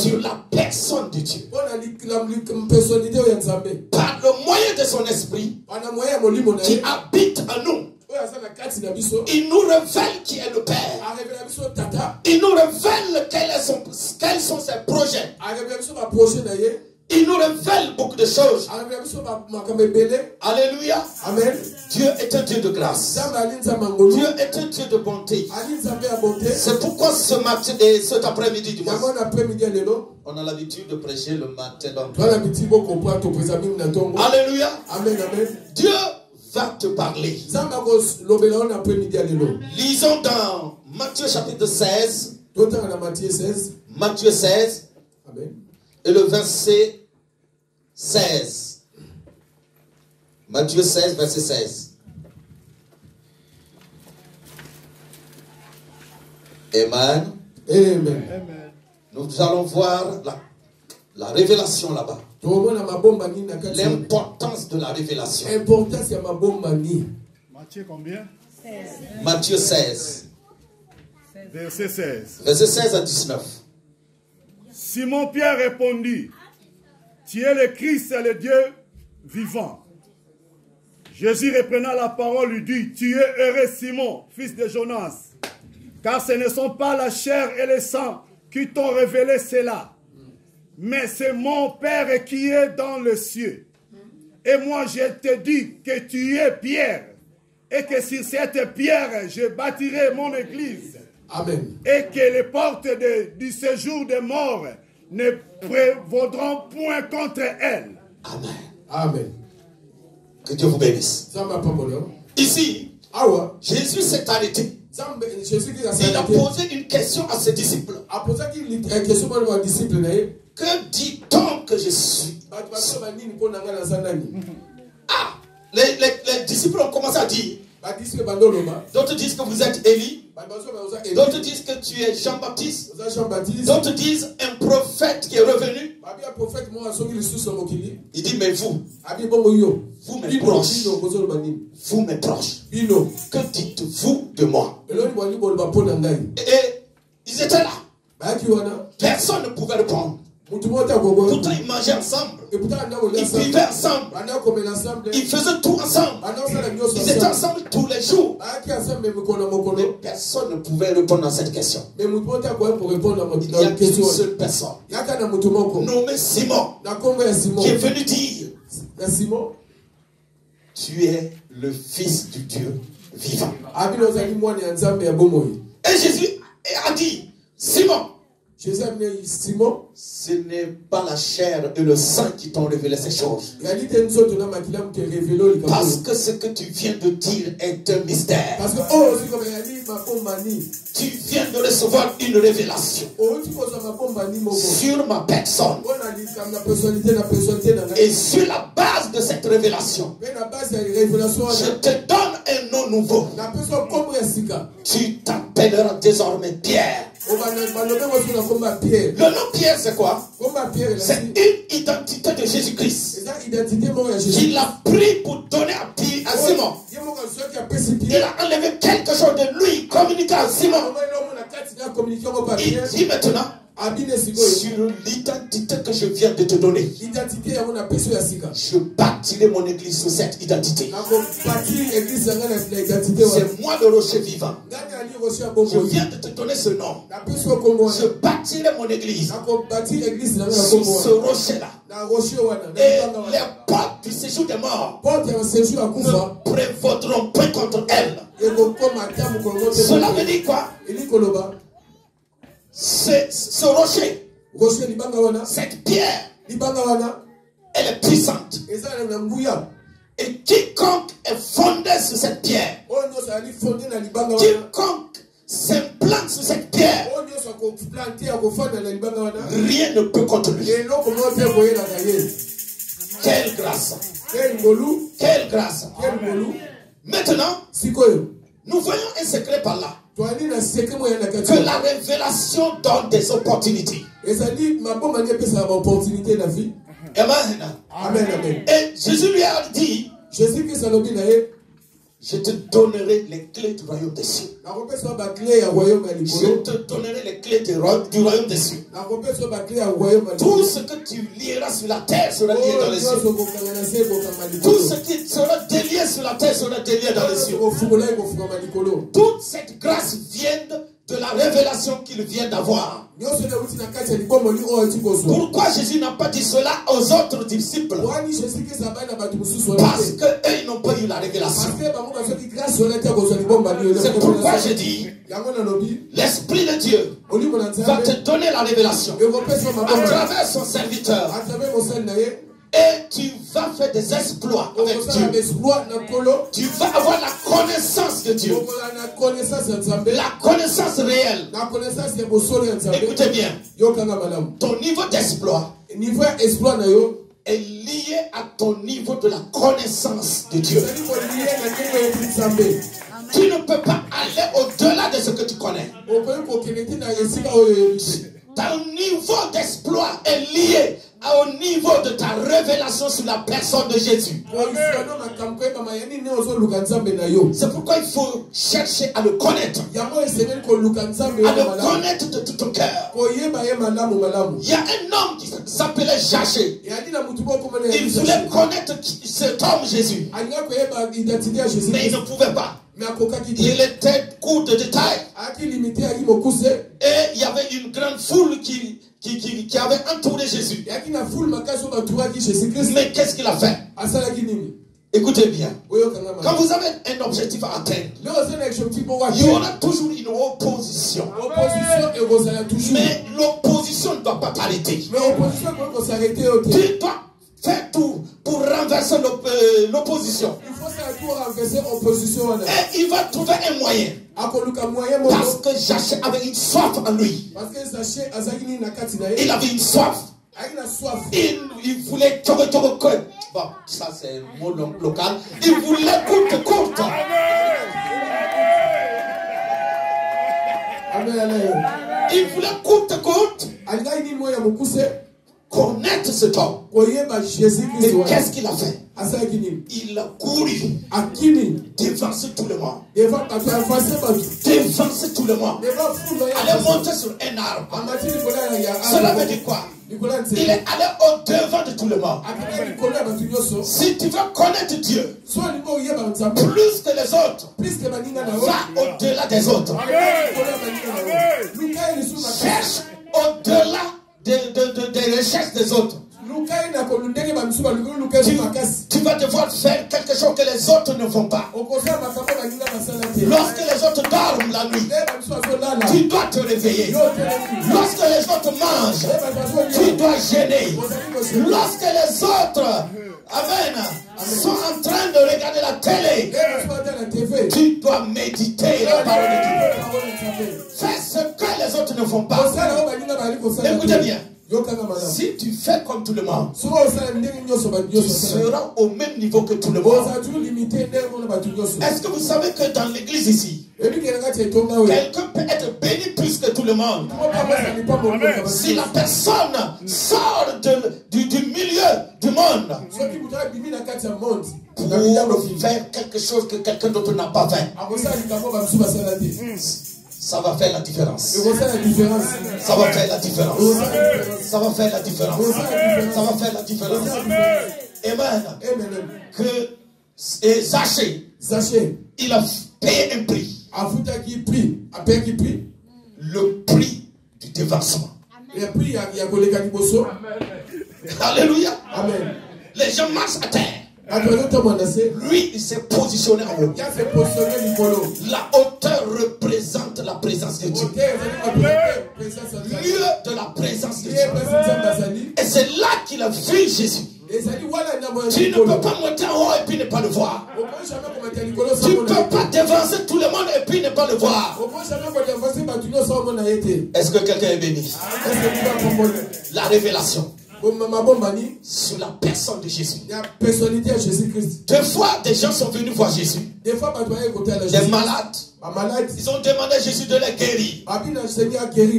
sur la personne de Dieu. Par le moyen de son esprit qui habite en nous. Il nous révèle qui est le Père. Il nous révèle quels sont ses projets. Il nous révèle beaucoup de choses. Alléluia. Amen. Dieu est un Dieu de grâce. Dieu est un Dieu de bonté. C'est pourquoi ce matin et cet après-midi du mois, on a l'habitude de prêcher le matin dans Alléluia. Amen. Amen. Dieu va te parler. Lisons dans Matthieu chapitre 16. Matthieu 16. Et le verset 16. Matthieu 16, verset 16. Amen. Amen. Nous allons voir la, la révélation là-bas. L'importance de la révélation. Matthieu combien? Matthieu 16, Verset 16. verset 16 à 19. Simon Pierre répondit, Tu es le Christ, le Dieu vivant. Jésus reprenant la parole lui dit, Tu es heureux Simon, fils de Jonas, car ce ne sont pas la chair et le sang qui t'ont révélé cela, mais c'est mon Père qui est dans le cieux. Et moi je te dis que tu es Pierre, et que sur cette pierre je bâtirai mon église Amen. et que les portes de- du séjour des morts ne prévaudront point contre elle. Amen. Amen. Que Dieu vous bénisse. Ici. Jésus s'est arrêté. Il a posé une question à ses disciples. eh, Que dit-on que je suis? Ah les, les- les disciples ont commencé à dire. D'autres disent que vous êtes Élie. D'autres disent que tu es Jean-Baptiste. D'autres disent un prophète qui est revenu. Il dit, mais vous, Vous, mes proches. vous mes proches, que dites-vous de moi? Et ils étaient là. wana? Personne ne pouvait répondre. Pourtant, ils mangeaient ensemble. Ils vivaient ensemble. Ils faisaient tout ensemble. Ils étaient ensemble tous les jours. Mais personne ne pouvait répondre à cette question. Il n'y a qu'une seule personne, nommé Simon, qui est venu dire simon? Tu es le Fils du Dieu vivant. Et Jésus a dit Simon, jésus amine simon ce n'est pas la chair et le sang qui t'ont révélé ces choses. Parce que ce que tu viens de dire est un mystère. parce que ni Tu viens de recevoir une révélation moko sur ma personne. Et sur la base de cette révélation, je te donne un nom nouveau. Tu t'appelleras désormais Pierre. Le nom Pierre, c'est quoi? C'est une identité de Jésus-Christ. Qu'il a pris pour donner à, Pierre, à Simon. Il a enlevé quelque chose de lui, communiqué à Simon. Il dit maintenant, sur l'identité que je viens de te donner, je bâtirai mon église sur cette identité. C'est moi le rocher vivant. Je viens de te donner ce nom. Je bâtirai mon église sur ce rocher-là. Et les portes du séjour des morts ne prévaudront point contre elle. Cela veut dire quoi? Ce rocher, cette pierre, elle est puissante. Et quiconque est fondé sur cette pierre, wana. quiconque s'implante sur cette pierre, wana. rien ne peut contre lui. Quelle grâce. Quelle grâce. Maintenant, nous voyons un secret par là. Que la révélation donne des opportunités. ezali maboma nde epesaka baopportunité na vie Amen. amen amen Et Jésus lui a dit, jésus Je te donnerai les clés du royaume des cieux. Je te donnerai les clés du ro- du royaume des cieux. Tout ce que tu lieras sur la terre sera lié dans oyo les cieux. Tout ce qui sera délié sur la terre sera délié dans les cieux. Toute cette grâce vient de la révélation qu'il vient d'avoir. Pourquoi Jésus n'a pas dit cela aux autres disciples? Parce wana te qu'eux, ils n'ont pas eu la révélation. C'est pourquoi je dis, yango nalobi l'Esprit de Dieu va te donner la révélation à travers son serviteur. Et tu vas faire des exploits avec Dieu. Tu vas avoir la connaissance de Dieu. La connaissance réelle. Écoutez bien, ton niveau d'exploit est lié à ton niveau de la connaissance de Dieu. Tu ne peux pas aller au-delà de ce que tu connais. Ton niveau d'exploit est lié au niveau de ta révélation sur la personne de Jésus. C'est pourquoi il faut chercher à le connaître, à le connaître de tout ton cœur. Il y a un homme qui s'appelait Jaché. Il voulait connaître cet homme Jésus, mais il ne pouvait pas. Il était court de détail. Et il y avait une grande foule qui, qui, qui, qui avait entouré Jésus. Mais qu'est-ce qu'il a fait? Écoutez bien. Quand vous avez un objectif à atteindre, il y aura toujours une opposition. Mais l'opposition ne doit pas t'arrêter. Tu dois faire tout pour renverser euh, l'opposition. il faut sala tout renverser opposition wana Et il va trouver un moyen. Parce que Jaché avait une soif en lui. parce que Il avait une soif. Il, il voulait tchogo que. Bon, ça c'est un mot lo- local. Il voulait courte courte. amen amen Il voulait courte courte connaître cet homme. wana qu'est-ce qu'il a fait? Il a couru, devancé tout le monde. Devancé tout le monde. Allait monter sur un arbre. ya Cela veut dire quoi? Il est allé au devant de tout le monde. Si tu veux connaître Dieu plus que les autres, va au-delà des autres. Cherche au-delà de- de- de- des recherches des autres. Tu, tu vas devoir faire quelque chose que les autres ne font pas. Lorsque les autres dorment la nuit, tu dois te réveiller. Lorsque les autres mangent, tu dois gêner. Lorsque les autres amen, sont en train de regarder la télé, tu dois méditer la parole de Dieu. Fais ce que les autres ne font pas. Écoutez bien. Si tu fais comme tout le monde, tu seras au même niveau que tout le monde. Est-ce que vous savez que dans l'église ici, quelqu'un peut être béni plus que tout le monde Si la personne sort de- du, du milieu du monde pour faire quelque chose que quelqu'un d'autre n'a pas fait, ça va faire la différence. Ça va faire la différence. Ça va faire la différence. Ça va faire la différence. Amen. Que et Zaché il a payé un prix, afutaki prix? Apeki prix? Le prix du dévancement. ya prix ya koleka liboso Alléluia. amen Les gens marchent à terre. Lui, il s'est positionné en haut. La hauteur représente la présence de Dieu. Lieu de la présence de Dieu. Et c'est là qu'il a vu Jésus. Tu ne peux pas monter en haut et puis ne pas le voir. Tu ne peux pas dévancer tout le monde et puis ne pas le voir. Est-ce que quelqu'un est béni? Kombona La révélation sur la personne de Jésus. ya personnalité ya jésus christ Deux fois, des gens sont venus voir Jésus. des fois Des malades. Ils ont demandé à Jésus de les guérir.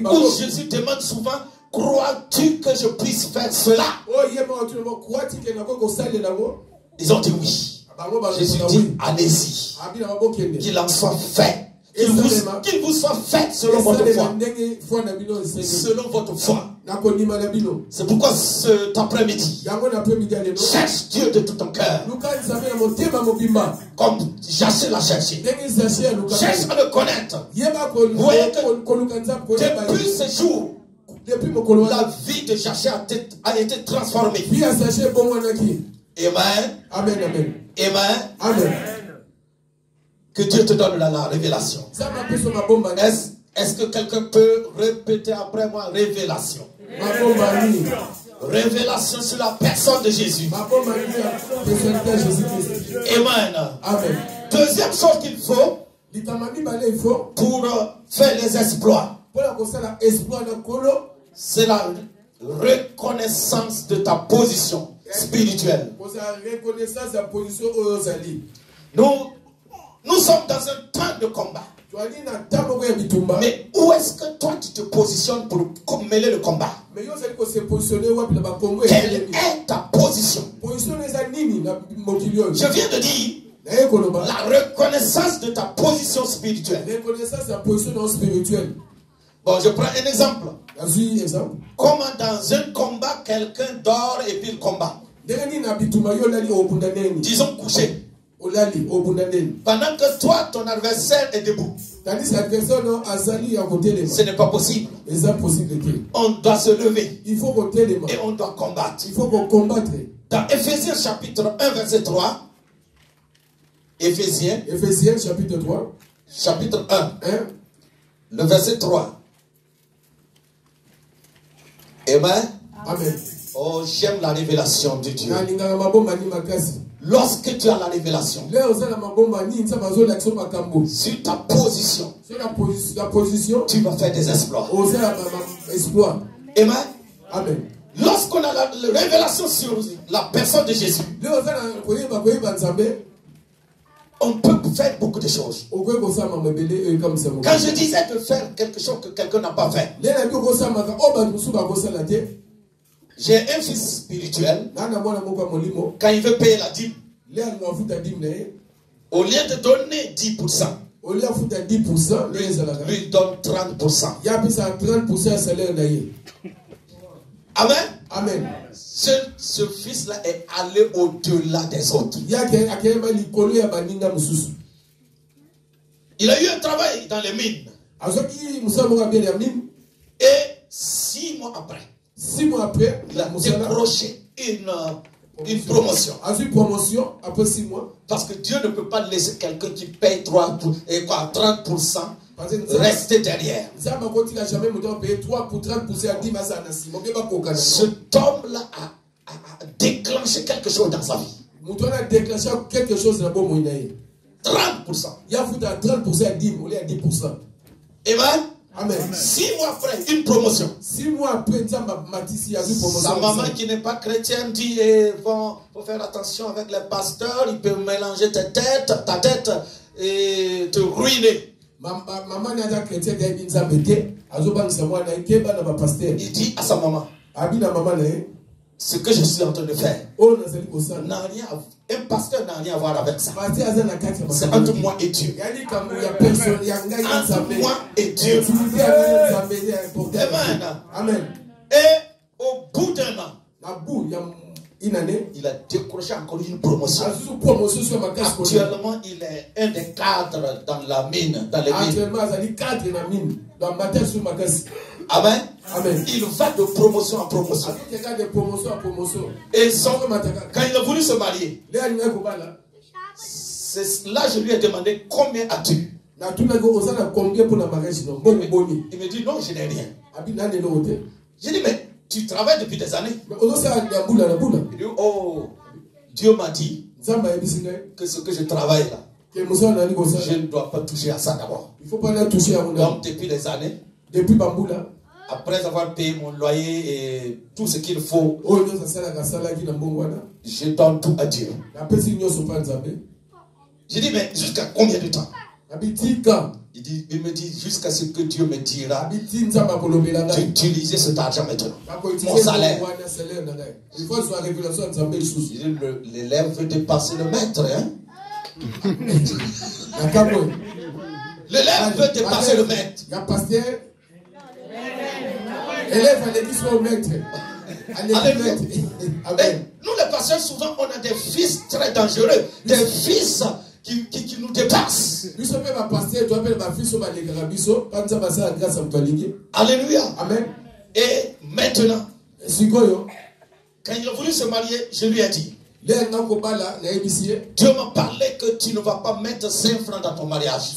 bango Jésus demande souvent, crois-tu que je puisse faire cela Ils ont dit oui. Jésus dit, allez-y. Qu'il en soit fait. Qu'il vous, vous soit fait selon votre foi. Selon votre foi. C'est pourquoi cet après-midi, cherche Dieu de tout ton cœur. Comme Jaché l'a cherché. Cherche à le connaître. Voyez que depuis ce jour, la vie de Jaché a, été- a été transformée. Amen. Amen, amen. Amen. Amen. Que Dieu te donne la, la révélation. Est-ce est-ce que quelqu'un peut répéter après moi révélation? Nini Révélation sur la personne de Jésus. Amen. amen Deuxième chose qu'il faut pour euh, faire les exploits, c'est la reconnaissance de ta position spirituelle. nous sommes dans un temps de combat. Mais où est-ce que toi tu te positionnes pour mêler le combat? Quelle est ta position? Je viens de dire la reconnaissance de ta position spirituelle. Bon, je prends un exemple. Comment dans un combat, quelqu'un dort et puis il combat? Disons couché. Pendant que toi, ton adversaire est debout. Ce n'est pas possible. On doit se lever il faut kotelema et on doit combattre. il faut kocombattre Dans Ephésiens chapitre 1, verset 3, Ephésiens ephésiens chapitre 3 chapitre 1, 1 le verset 3. Amen. amen Oh, j'aime la révélation de Dieu. Lorsque tu as la révélation sur ta position, posi- na position tu vas faire des exploits. Amen. amen Lorsqu'on a la, la révélation sur la personne de Jésus, on peut faire beaucoup de choses. Quand je disais de faire quelque chose que quelqu'un n'a pas fait, j'ai un fils spirituel, quand il veut payer la dîme, au lieu de donner 10%, olie afuta 10 pourcent nde ezalaka lui il donne 30%. ye apesaka 30 pourcent ya salaire na ye Amen? amen Ce, ce fils-là est allé au-delà des autres. Il a eu un travail dans les mines. Et six mois après, six mois après il a décroché une, euh, une promotion. azwi promotion après six mois Parce que Dieu ne peut pas laisser quelqu'un qui paye 3 pour, et quoi, 30% parce que nzambe rester derrière. nzambe akotika jamais moto apaye 3 pour 30 pourcent ya dime azala na nsima oke bakokana Cet homme-là a, a- a déclenché quelque chose dans sa vie. moto wana déclenché quelque chose na bomoi na ye 30%. ye afuta 30 pourcent ya dime olie ya 10 pourcent Amen. Amen. Six mois après, une promotion. six mois après nzambe amatisi azwi Sa promotion. Maman qui n'est pas chrétienne dit il faut faire attention avec les pasteurs, il peut mélanger ta tête, ta tête et te ruiner. Ma- ma- mama ni aza chrétien te ayebi nzambe te azobangisa mwana ye keba na bapaster Il dit à sa maman ce que je suis en train de faire n'a rien à- un pasteur n'a rien à voir avec ça. C'est entre moi et Dieu. Entre moi et Dieu. Amen. amen Et au bout d'un an, il a décroché encore une promotion. kolia Actuellement, il est un des cadres dans la mine, dans les mines. actuellement azali cadre na mine na mater sur makasi Amen. Amen. Il va de promotion en promotion. Et son, quand il a voulu se marier, là je lui ai demandé combien as-tu? Il me dit non, je n'ai rien. J'ai dit mais tu travailles depuis des années. Il dit oh, Dieu m'a dit que ce que je travaille là, je ne dois pas toucher à ça d'abord. il faut pas na touche yango na Donc depuis des années, depuis après avoir payé mon loyer et tout ce qu'il faut, je donne tout à Dieu. J'ai dit mais jusqu'à combien de temps? Il, dit, il me dit jusqu'à ce que Dieu me dira d'utiliser cet argent maintenant. Mon salaire. il dit, l'élève veut dépasser le maître. Hein? L'élève peut dépasser le maître. Il y a pasteur. Élève à au maître. Nous, les pasteurs, souvent, on a des fils très dangereux, des fils qui, qui, qui nous dépassent. Alléluia. Amen. Et maintenant, quand il a voulu se marier, je lui ai dit. Dieu m'a parlé que tu ne vas pas mettre 5 francs dans ton mariage.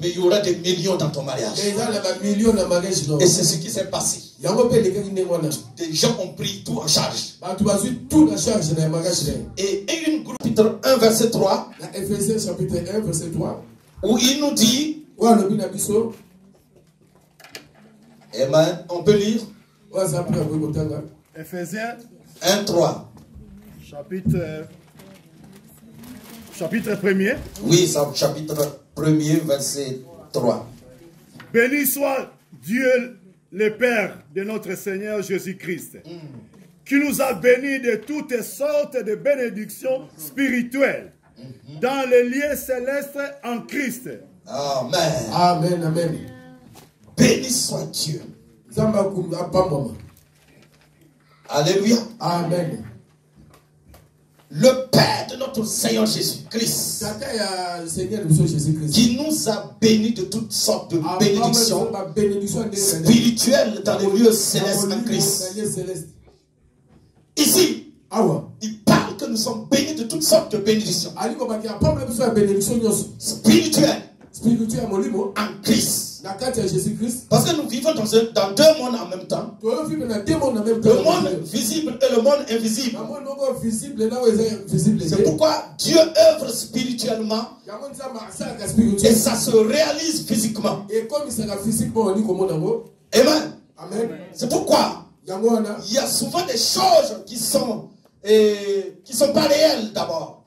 Mais il y aura des millions dans ton mariage. Et c'est ce qui s'est passé. Des gens ont pris tout en charge. Et, une groupe, chapitre 1, verset 3. Où il nous dit. Amen. On peut lire. Ephésiens 1, 3. Chapitre, euh, chapitre 1er. Oui, chapitre 1er, verset 3. Béni soit Dieu le Père de notre Seigneur Jésus-Christ, qui nous a bénis de toutes sortes de bénédictions spirituelles dans les lieux célestes en Christ. Amen. Amen, amen. Béni soit Dieu. Alléluia. Amen. Le Père de notre Seigneur Jésus-Christ, qui nous a bénis de toutes sortes de bénédictions spirituelles dans les lieux célestes en Christ. Ici, il parle que nous sommes bénis de toutes sortes de bénédictions spirituelles en Christ. Parce que nous vivons dans, un, dans deux mondes en même temps. Le monde visible et le monde invisible. C'est pourquoi Dieu œuvre spirituellement et ça se réalise physiquement. Amen. C'est pourquoi il y a souvent des choses qui sont, et, qui sont pas réelles d'abord.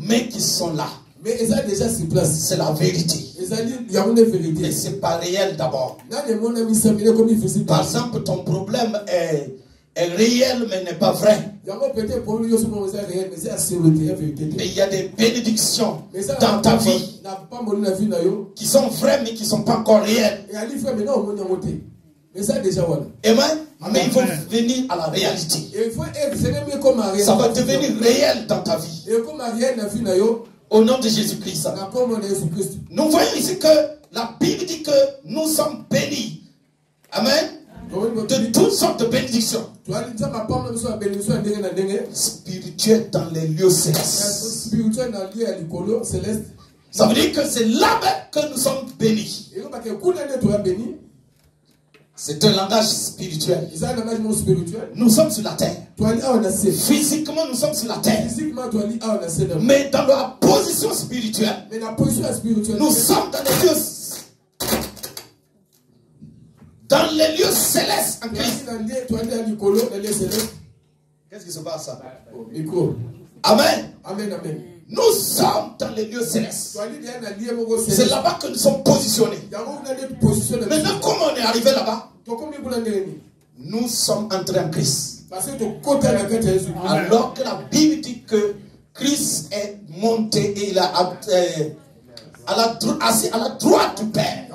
Mais qui sont là. Mais ça déjà sur place. C'est la vérité. Mais ce n'est pas réel d'abord. Par exemple, ton problème est, est réel mais n'est pas vrai. Mais il y a des bénédictions dans ta vie qui sont vraies mais qui ne sont pas encore réelles. Amen? Mais il faut venir à la réalité. Ça va devenir réel dans ta vie. Au nom de Jésus-Christ. Nous voyons ici que la Bible dit que nous sommes bénis. Amen. De toutes sortes de bénédictions. Spirituelles dans les lieux célestes. Ça veut dire que c'est là-bas que nous sommes bénis. C'est un langage spirituel. Nous sommes sur la terre. Physiquement, nous sommes sur la terre. Mais dans la position spirituelle, nous sommes dans les lieux dans les lieux célestes en Christ. Qu'est-ce qui se passe Amen. Amen, amen. Nous sommes dans les lieux célestes. C'est là-bas que nous sommes positionnés. Maintenant, comment on est arrivé là-bas? Nous sommes entrés en Christ. Alors que la Bible dit que Christ est monté et il a euh, à la, assis à la droite du Père.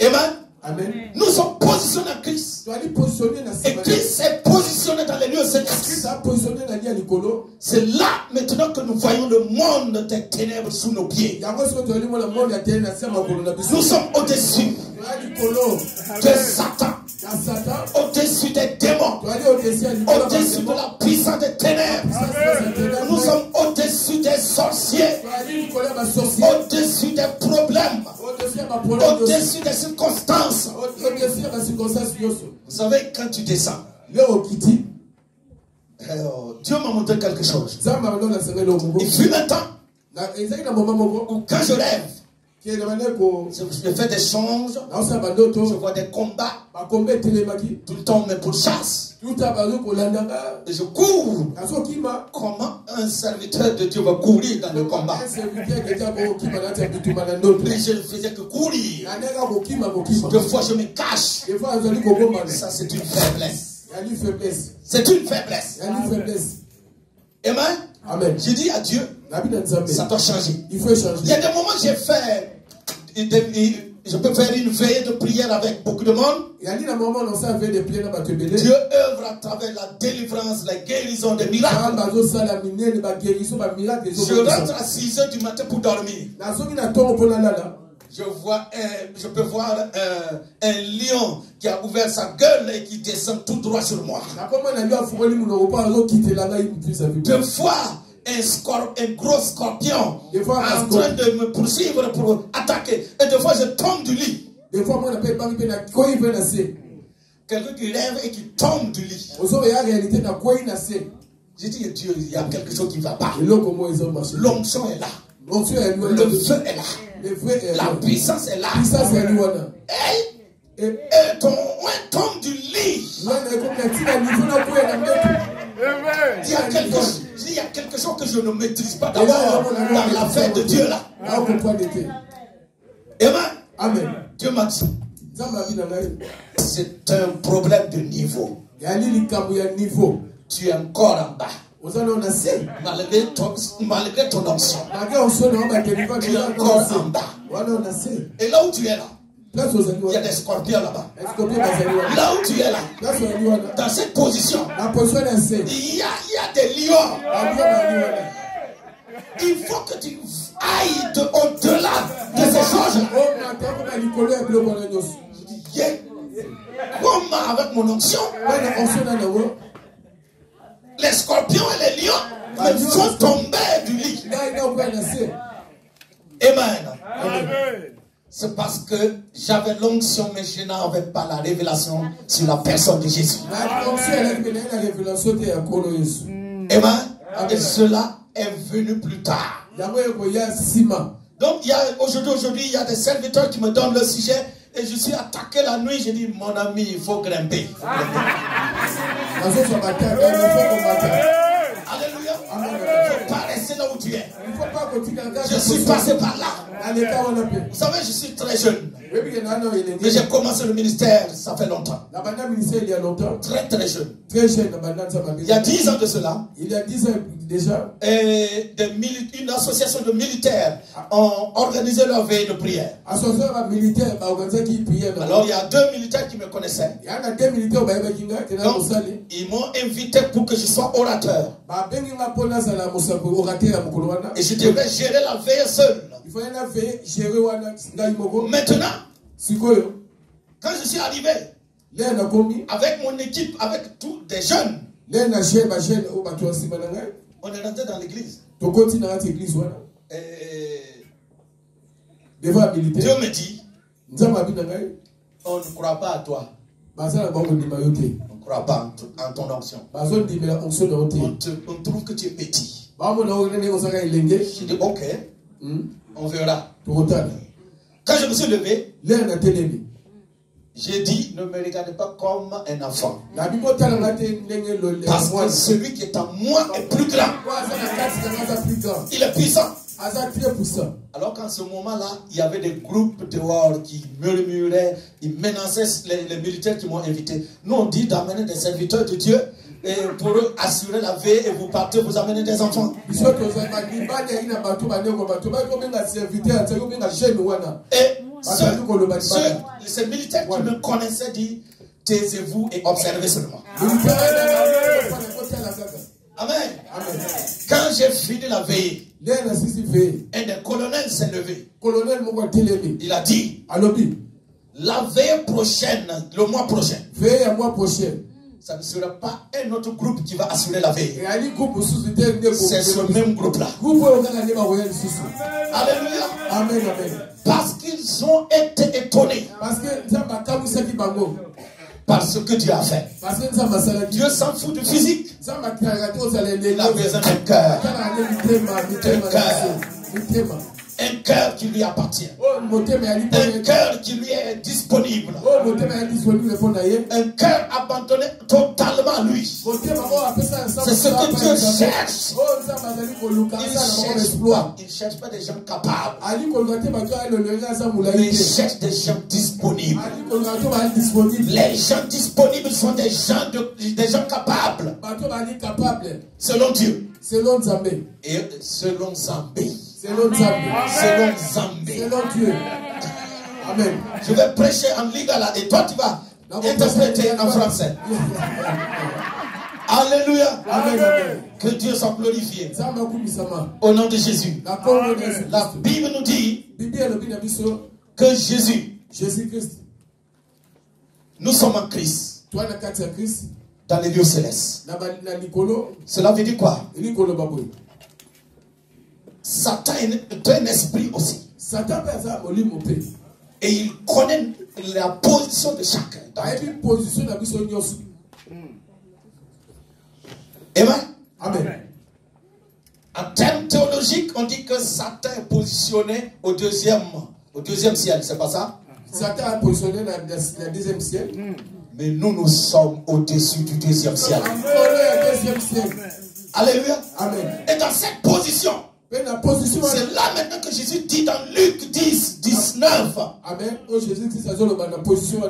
Amen. Amen. Nous sommes positionnés en Christ. Et Christ est positionné dans les lieux célestes. C'est là maintenant que nous voyons le monde des ténèbres sous nos pieds. Nous sommes au-dessus de Satan. Au-dessus des démons. Au-dessus de la puissance des ténèbres. Nous sommes au-dessus des sorciers. Au-dessus des problèmes. Au-dessus des circonstances. Vous savez, quand tu descends, Dieu m'a montré quelque chose. Il fut un temps où quand je rêve, je fais des songes, je vois des combats, tout le temps, mais pour chasse. Et je cours. Comment un serviteur de Dieu va courir dans le combat? Mais je ne faisais que courir. Deux fois, je me cache. Ça, c'est une faiblesse. C'est une faiblesse. Amen. Amen. J'ai dit à Dieu, ça doit changer. Il faut changer. Il y a des moments où j'ai fait, je peux faire une veille de prière avec beaucoup de monde. Dieu œuvre à travers la délivrance, la guérison des miracles. Je rentre à 6 h du matin pour dormir. Je, vois je peux voir un, un, lion qui a ouvert sa gueule et qui descend tout droit sur moi. Deux fois, un, scorp un gros scorpion en train de me poursuivre pour attaquer. Et deux fois, je tombe du lit. Quelqu'un qui rêve et qui tombe du lit. J'ai dit, Dieu, il y a quelque chose qui ne va pas. L'onction est là. Le feu est là. La puissance est là. Et, et ton oin tombe du lit. Il y, a quelque, il y a quelque chose que je ne maîtrise pas d'abord dans la fête de Dieu là. Amen. Amen. Dieu m'a dit. C'est un problème de niveau. Tu es encore en bas. Malgré ton, malgré ton onction. Tu es encore en bas. Et là où tu es là, il y a des scorpions là-bas. Là où tu es là, dans cette position, il y a, il y a des lions. Il faut que tu ailles de, au-delà de ces choses. Comment avec mon onction? Les scorpions et les lions me font tomber du lit. Amen. C'est parce que j'avais l'onction, mais je n'avais pas la révélation sur la personne de Jésus. Amen. Et cela est venu plus tard. Donc, aujourd'hui, aujourd'hui, il y a des serviteurs qui me donnent le sujet et je suis attaqué la nuit. J'ai dit, mon ami, il faut grimper. Alléluia. Il ne faut pas rester là où tu es. Je suis passé par là. Vous savez, je suis très jeune. Mais j'ai commencé le ministère, ça fait longtemps. Très très jeune. Il y a 10 ans de cela. Il y a 10 ans déjà. Et une association de militaires ont organisé leur veille de prière. Alors il y a deux militaires qui me connaissaient. ils m'ont invité pour que je sois orateur. Et je devais gérer la veille seul. Maintenant, quand je suis arrivé, avec mon équipe, avec tous des jeunes, on est rentré dans l'église. Dieu me dit, on ne croit pas à toi. On ne croit pas en ton onction. On, trouve que tu es petit. Je dis, ok, hmm? On verra. Quand je me suis levé, j'ai dit, ne me regardez pas comme un enfant. Parce que celui qui est en moi est plus grand. Il est puissant. Alors qu'en ce moment-là, il y avait des groupes dehors qui murmuraient, ils menaçaient les, militaires qui m'ont invité. Nous, on dit d'amener des serviteurs de Dieu et pour assurer la veille et vous partez, vous amenez des enfants. Et ces militaires qui me connaissaient disent taisez-vous et observez seulement. Amen. Quand j'ai fini la veille, un des colonels s'est levé. Il a dit la veille prochaine, le mois prochain, ça ne sera pas un autre groupe qui va assurer la veille. C'est ce même groupe-là. Alléluia. Amen, Parce qu'ils ont été étonnés. Par ce que Dieu a fait. Dieu s'en fout du physique. Il a besoin d'un cœur. Un cœur qui lui appartient. Un cœur qui lui est disponible. Un cœur abandonné totalement à lui. C'est ce que Dieu cherche. Il ne cherche pas des gens capables. Il cherche des gens disponibles. Les gens disponibles sont des gens, des gens capables. Selon Dieu. Selon Zambé. Et selon Zambé. Selon Zambé. Selon Zambé. Selon Dieu. Amen. Je vais prêcher en lingala et toi tu vas interpréter en français. Alléluia. Amen. Que Dieu soit glorifié. Au nom de Jésus. La Bible nous dit que Jésus, Jésus-Christ, nous sommes en Christ. Dans les lieux célestes. Cela veut dire quoi? Satan est un esprit aussi. Et il connaît la position de chacun. Amen. Amen. En termes théologiques, on dit que Satan est positionné au deuxième, au deuxième ciel, c'est pas ça? Satan est positionné dans le deuxième ciel. Mais nous, nous sommes au-dessus du deuxième ciel. Alléluia. Amen. Et dans cette position, c'est là maintenant que Jésus dit dans Luc 10, 19. Amen. Oh, Jésus dit ça dans la position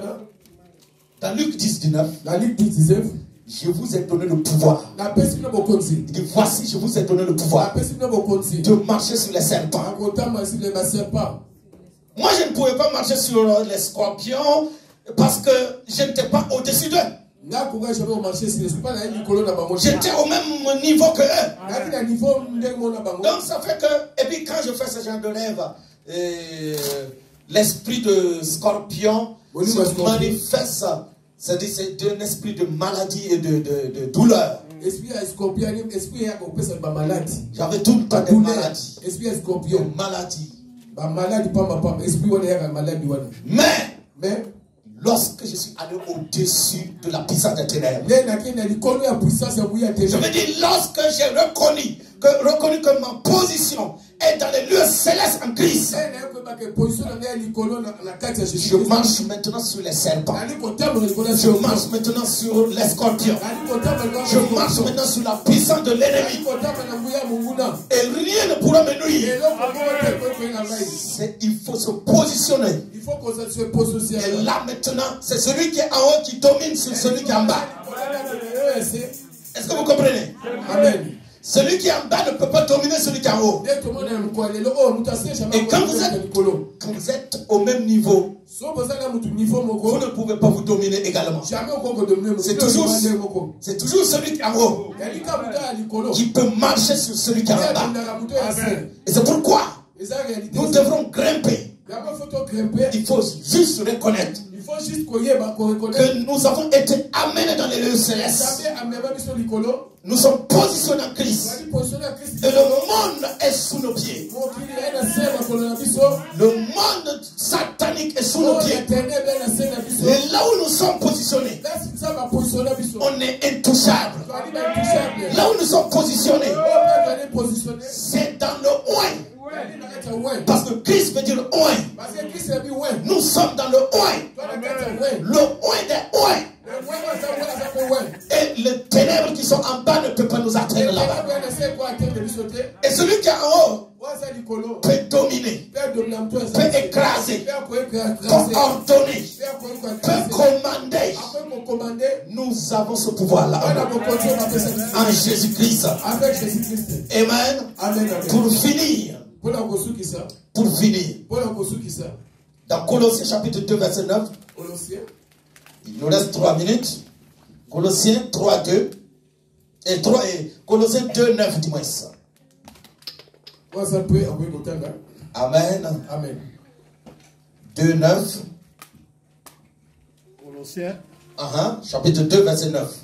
Dans Luc 10, 19. Dans Luc 10, 19. Je vous ai donné le pouvoir. Il dit, voici, je vous ai donné le pouvoir de marcher sur les serpents. Moi, je ne pouvais pas marcher sur les scorpions parce que je n'étais pas au-dessus d'eux. J'étais au même niveau que eux. Donc ça fait que, et puis quand je fais ce genre de rêve, euh, l'esprit de scorpion se manifeste. C'est-à-dire c'est un esprit de maladie et de, de, de douleur. J'avais tout le temps des maladies. Des maladies. Mais, mais lorsque je suis allé au-dessus de la puissance des ténèbres. Je veux dire, lorsque j'ai reconnu que, reconnu que ma position est dans les lieux célestes en Christ, je marche maintenant sur les serpents. Je marche maintenant sur les scorpions. Je marche maintenant sur la puissance de l'ennemi. Et rien ne pourra me nuire. Il faut se positionner. Et là maintenant, c'est celui qui est en haut qui domine sur celui qui est en bas. Est-ce que vous comprenez? Amen. Celui qui est en bas ne peut pas dominer celui qui est en haut. Et quand vous êtes, quand vous êtes au même niveau, vous ne pouvez pas vous dominer également. C'est toujours, c'est toujours celui qui est en haut qui peut marcher sur celui qui est en bas. Et c'est pourquoi nous devrons grimper. Il faut juste reconnaître que nous avons été amenés dans les lieux célestes. Nous sommes positionnés en Christ. Et le monde est sous nos pieds. Le monde satanique est sous nos pieds. Et là où nous sommes positionnés, on est intouchable. Là où nous sommes positionnés, c'est dans le oin. Parce que Christ veut dire oin. Nous sommes dans le oin. Le oin des oins. Et les ténèbres qui sont en bas ne peuvent pas nous atteindre là-bas. Et celui qui est en haut peut dominer, peut écraser, peut ordonner, peut commander. Nous avons ce pouvoir-là en Jésus-Christ. Amen. Pour finir, pour finir, dans Colossiens chapitre 2, verset 9, il nous reste 3 minutes. Colossiens 3, 2. Et 3 et Colossiens 2, 9, dis-moi ça. Amen. Amen. 2, 9. Colossiens. Uh -huh. Chapitre 2, verset 9.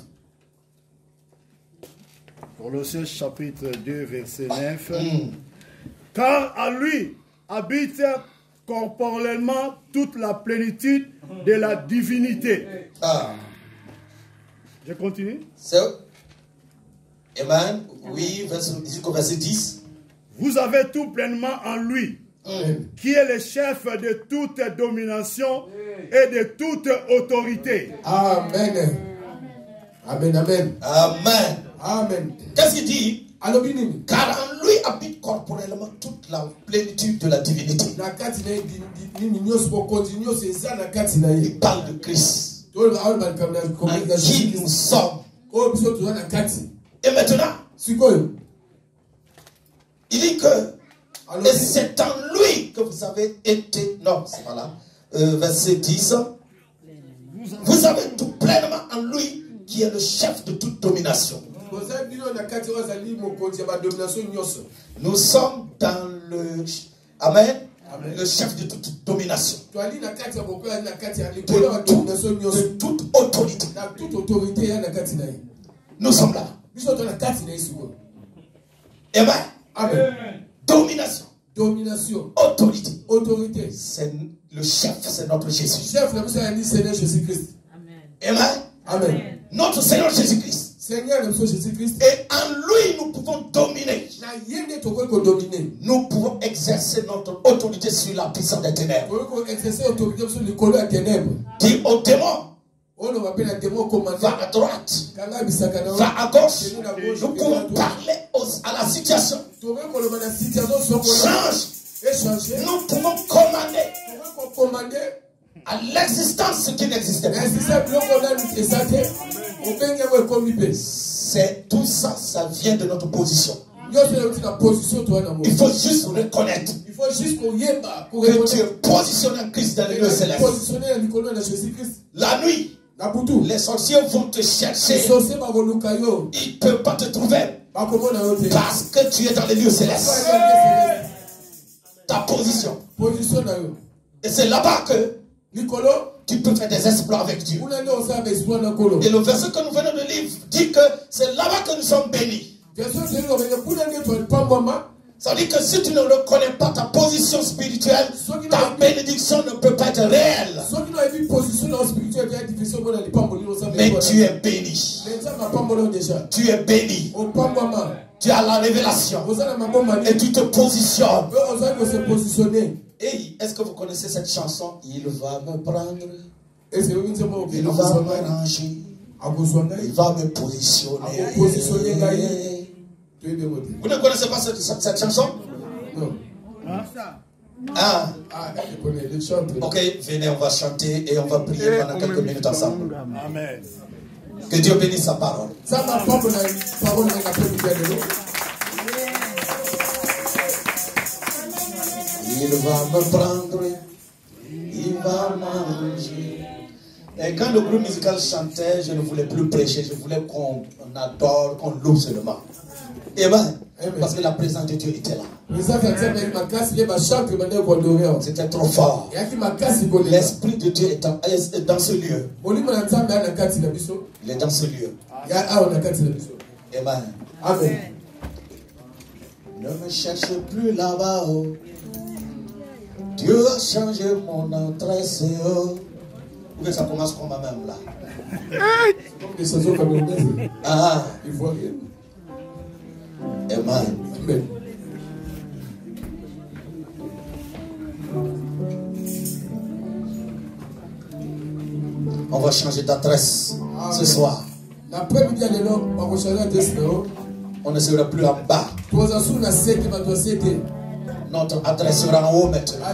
Colossiens chapitre 2, verset 9. Mm. Car à lui habite corporellement toute la plénitude de la divinité. Ah. Je continue. So, Amen. Oui, verset, verset 10. Vous avez tout pleinement en lui. qui est le chef de toute domination et de toute autorité. Amen. Amen, amen. Amen. Amen. Qu'est-ce qu'il dit? Car en lui habite corporellement toute la plénitude de la divinité. Il parle de Christ, en qui nous sommes. Et maintenant, il dit que et c'est en lui que vous avez été. Non, c'est pas là. Euh, verset 10. Vous avez tout pleinement en lui qui est le chef de toute domination. Nous sommes dans le. Amen? Amen. Le chef de toute domination. De, tout- de toute autorité. Nous sommes là. Amen? amen Domination. domination Autorité. autorité C'est le chef, c'est notre Jésus. chef na biso ayali seigneur jésus christ Amen. amen Notre Seigneur Jésus-Christ. Seigneur na biso jésus christ Et en lui, nous pouvons dominer. Nous pouvons exercer notre autorité sur la puissance des ténèbres. Dis au démon, va à droite, va à gauche. Nous pouvons parler aux- à la situation. Change. Nous pouvons commander à l'existence ce qui n'existait pas. C'est tout ça, ça vient de notre position. Il faut juste reconnaître. Il faut juste koyeba que tu es positionné en Christ dans les jésus christ La nuit, les sorciers vont te chercher. Ils ne peuvent pas te trouver. Te parce que tu es dans les lieux célestes. Ta position. Et c'est là-bas que likolo tu peux faire des exploits avec Dieu. Et le verset que nous venons de lire dit que c'est là-bas que nous sommes bénis. Ça veut dire que si tu ne reconnais pas ta position spirituelle, ta bénédiction ne peut pas être réelle. Mais tu es béni. Tu es béni. Tu as la révélation. Et tu te positionnes. est-ce que vous connaissez cette chanson? Il va me prendre, il va m'arranger, akozwa il va me positionner. Vous ne connaissez pas cette, cette- cette chanson? Non Ah, ah je connais le chante ok, venez, on va chanter et on va prier pendant quelques minutes ensemble. Amen. Que Dieu bénisse sa parole. apambola parole Il va me prendre, il va manger. Et quand le groupe musical chantait, je ne voulais plus prêcher, je voulais qu'on adore, qu'on loue seulement. Amen. Parce que la présence de Dieu était là. C'était trop fort. L'Esprit de Dieu est dans, ce lieu. Il est dans ce lieu. Amen. amen Ne me cherche plus là-bas. oh. Dieu a changé mon adresse. Oh. Ou bien ça commence comme même là? comme des chansons camerounaises Ah, ivoirienne Amen. amen On va changer d'adresse ce soir. On ne sera plus en bas. Notre adresse sera en haut maintenant.